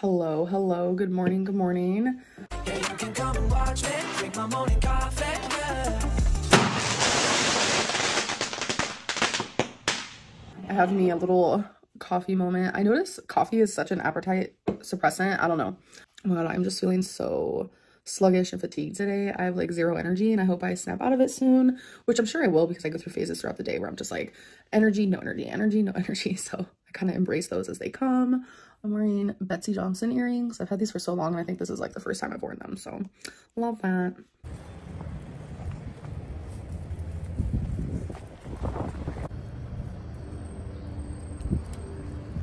Hello, hello, good morning, good morning. Yeah, morning coffee. I have me a little coffee moment. I notice coffee is such an appetite suppressant. I don't know. Oh god, I'm just feeling so sluggish and fatigued today. I have like zero energy and I hope I snap out of it soon, which I'm sure I will because I go through phases throughout the day where I'm just like energy, no energy, energy, no energy. So I kind of embrace those as they come. I'm wearing Betsey Johnson earrings. I've had these for so long and I think this is like the first time I've worn them. So love that.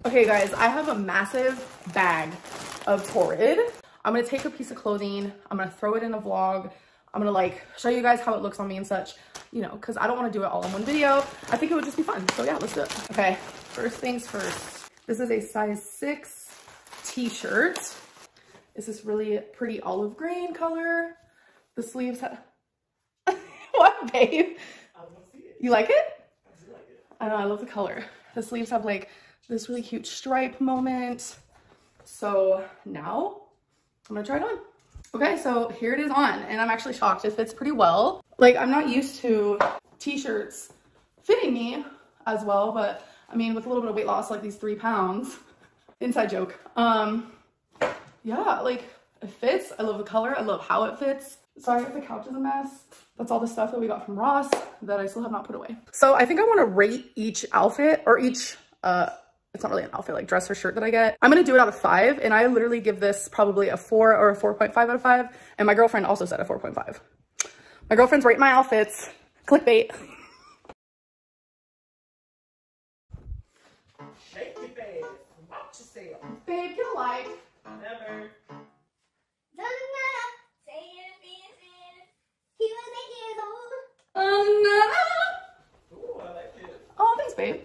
Okay guys, I have a massive bag of Torrid. I'm gonna take a piece of clothing, I'm gonna throw it in a vlog, I'm gonna like show you guys how it looks on me and such, you know, because I don't want to do it all in one video. I think it would just be fun. So yeah, let's do it. Okay, first things first. This is a size six t-shirt. It's this really pretty olive green color. The sleeves have, what babe? You like it? I like it. I know, I love the color. The sleeves have like this really cute stripe moment. So now I'm gonna try it on. Okay, so here it is on and I'm actually shocked. It fits pretty well. Like I'm not used to t-shirts fitting me as well, but I mean, with a little bit of weight loss, like these three pounds, inside joke. Um, yeah, like it fits. I love the color. I love how it fits. Sorry if the couch is a mess. That's all the stuff that we got from Ross that I still have not put away. So I think I want to rate each outfit or each uh, it's not really an outfit, like dress or shirt that I get. I'm gonna do it out of five, and I literally give this probably a four or a 4.5 out of five, and my girlfriend also said a 4.5. My girlfriend's rating my outfits. Clickbait. Yourself. Babe, get a like. Never. Doesn't matter. Say it, it. He was eight years old. No. Ooh, I like it. Oh, thanks, babe.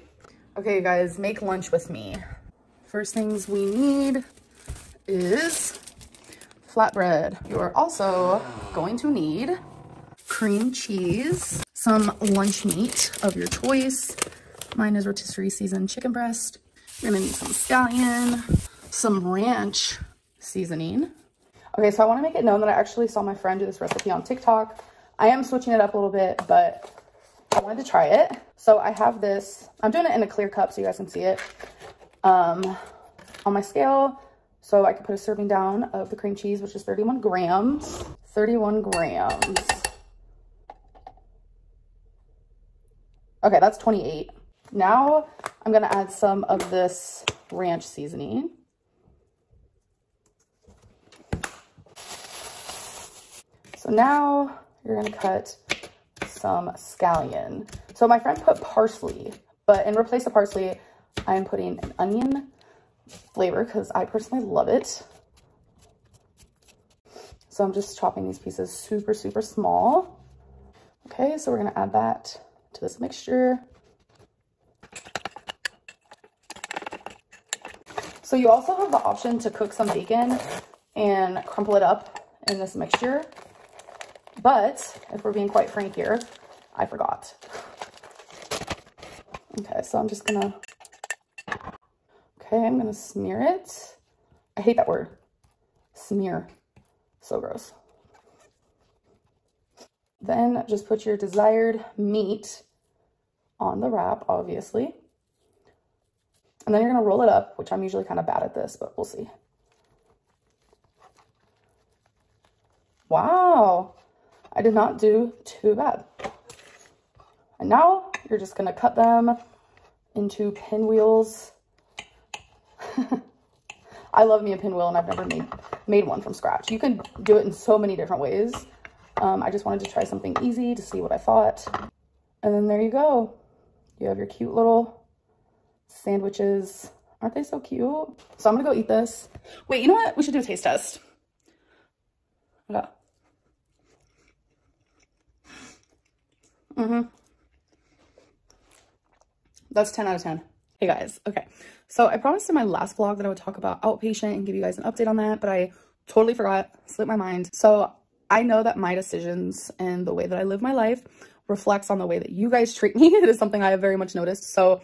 Okay, you guys, make lunch with me. First things we need is flatbread. You are also going to need cream cheese, some lunch meat of your choice. Mine is rotisserie seasoned chicken breast. You're gonna need some scallion, some ranch seasoning. Okay, so I wanna make it known that I actually saw my friend do this recipe on TikTok. I am switching it up a little bit, but I wanted to try it. So I have this, I'm doing it in a clear cup so you guys can see it um, on my scale. So I can put a serving down of the cream cheese, which is 31 grams. 31 grams. Okay, that's 28. Now I'm gonna add some of this ranch seasoning. So now you're gonna cut some scallion. So my friend put parsley, but in replace of parsley, I'm putting an onion flavor because I personally love it. So I'm just chopping these pieces super, super small. Okay, so we're gonna add that to this mixture. So you also have the option to cook some bacon and crumple it up in this mixture. But if we're being quite frank here, I forgot. Okay, so I'm just gonna, okay, I'm gonna smear it. I hate that word, smear, so gross. Then just put your desired meat on the wrap, obviously. And then you're gonna roll it up, which I'm usually kind of bad at this, but we'll see. Wow, I did not do too bad. And now you're just gonna cut them into pinwheels. I love me a pinwheel and I've never made, made one from scratch. You can do it in so many different ways. Um, I just wanted to try something easy to see what I thought. And then there you go. You have your cute little sandwiches. Aren't they so cute? So I'm gonna go eat this. Wait, you know what? We should do a taste test. Yeah. Mm-hmm. That's 10 out of 10. Hey guys, okay. So I promised in my last vlog that I would talk about outpatient and give you guys an update on that, but I totally forgot, slipped my mind. So I know that my decisions and the way that I live my life reflects on the way that you guys treat me. it is something I have very much noticed. So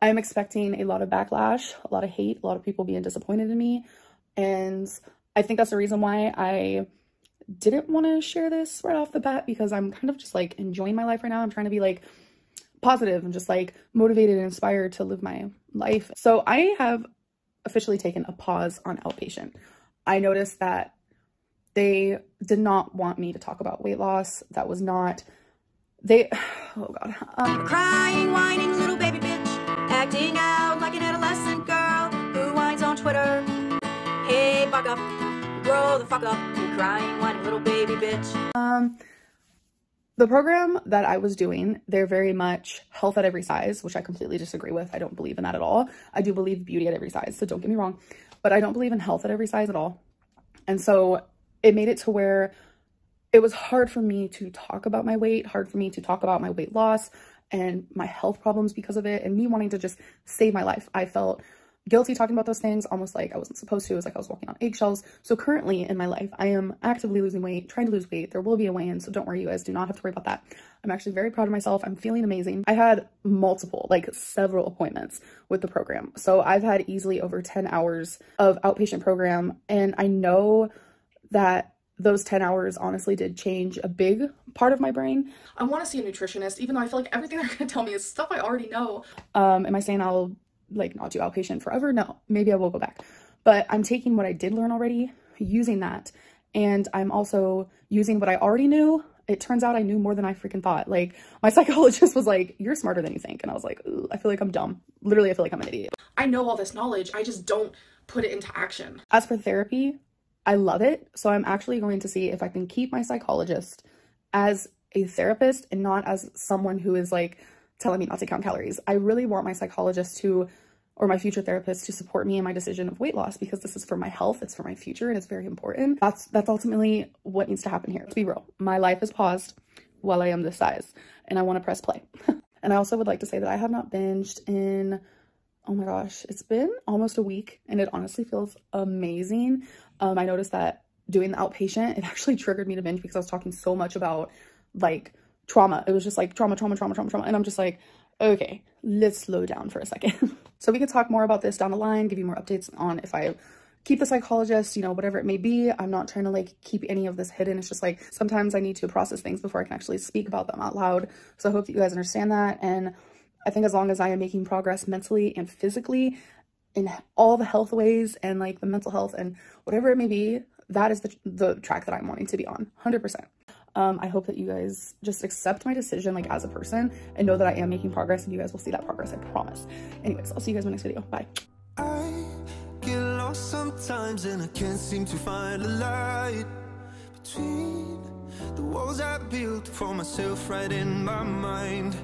I'm expecting a lot of backlash, a lot of hate, a lot of people being disappointed in me. And I think that's the reason why I didn't want to share this right off the bat because I'm kind of just like enjoying my life right now. I'm trying to be like positive and just like motivated and inspired to live my life. So I have officially taken a pause on outpatient. I noticed that they did not want me to talk about weight loss. That was not, they, oh God. Um, crying, whining little baby bitch, acting out like an adolescent girl who whines on Twitter. Hey, fuck up, grow the fuck up, you crying, whining little baby bitch. Um, the program that I was doing, they're very much health at every size, which I completely disagree with. I don't believe in that at all. I do believe beauty at every size, so don't get me wrong, but I don't believe in health at every size at all. And so it made it to where it was hard for me to talk about my weight, hard for me to talk about my weight loss and my health problems because of it and me wanting to just save my life. I felt guilty talking about those things, almost like I wasn't supposed to. It was like I was walking on eggshells. So currently in my life, I am actively losing weight, trying to lose weight. There will be a weigh-in, so don't worry, you guys do not have to worry about that. I'm actually very proud of myself. I'm feeling amazing. I had multiple, like several appointments with the program. So I've had easily over 10 hours of outpatient program, and I know that those 10 hours honestly did change a big part of my brain. I want to see a nutritionist, even though I feel like everything they're going to tell me is stuff I already know. Um, am I saying I'll like not do outpatient forever. No, maybe I will go back. But I'm taking what I did learn already, using that. And I'm also using what I already knew. It turns out I knew more than I freaking thought. Like my psychologist was like, you're smarter than you think. And I was like, I feel like I'm dumb. Literally, I feel like I'm an idiot. I know all this knowledge. I just don't put it into action. As for therapy, I love it. So I'm actually going to see if I can keep my psychologist as a therapist and not as someone who is like telling me not to count calories. I really want my psychologist to, or my future therapist to support me in my decision of weight loss because this is for my health, it's for my future, and it's very important. That's, that's ultimately what needs to happen here. Let's be real. My life is paused while I am this size and I want to press play. and I also would like to say that I have not binged in, oh my gosh, it's been almost a week and it honestly feels amazing. Um, I noticed that doing the outpatient, it actually triggered me to binge because I was talking so much about like trauma. It was just like trauma, trauma, trauma, trauma, trauma. And I'm just like, okay, let's slow down for a second. so we could talk more about this down the line, give you more updates on if I keep the psychologist, you know, whatever it may be. I'm not trying to like keep any of this hidden. It's just like sometimes I need to process things before I can actually speak about them out loud. So I hope that you guys understand that. And I think as long as I am making progress mentally and physically in all the health ways and like the mental health and whatever it may be, that is the, the track that I'm wanting to be on 100%. Um, I hope that you guys just accept my decision like as a person and know that I am making progress and you guys will see that progress, I promise. Anyways, I'll see you guys in my next video. Bye. I get lost sometimes and I can't seem to find a light between the walls I built for myself right in my mind.